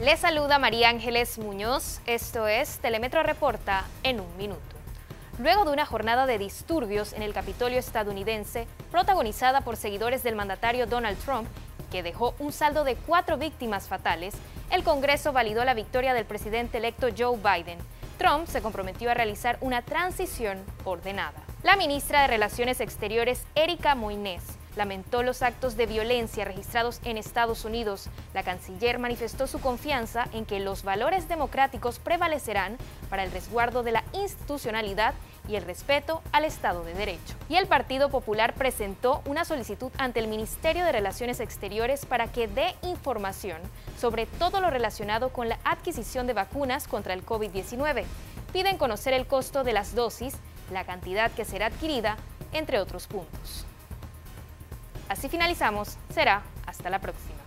Les saluda María Ángeles Muñoz. Esto es Telemetro Reporta en un minuto. Luego de una jornada de disturbios en el Capitolio estadounidense, protagonizada por seguidores del mandatario Donald Trump, que dejó un saldo de cuatro víctimas fatales, el Congreso validó la victoria del presidente electo Joe Biden. Trump se comprometió a realizar una transición ordenada. La ministra de Relaciones Exteriores, Erika Moines, lamentó los actos de violencia registrados en Estados Unidos. La canciller manifestó su confianza en que los valores democráticos prevalecerán para el resguardo de la institucionalidad y el respeto al Estado de Derecho. Y el Partido Popular presentó una solicitud ante el Ministerio de Relaciones Exteriores para que dé información sobre todo lo relacionado con la adquisición de vacunas contra el COVID-19. Piden conocer el costo de las dosis, la cantidad que será adquirida, entre otros puntos. Así finalizamos. Será hasta la próxima.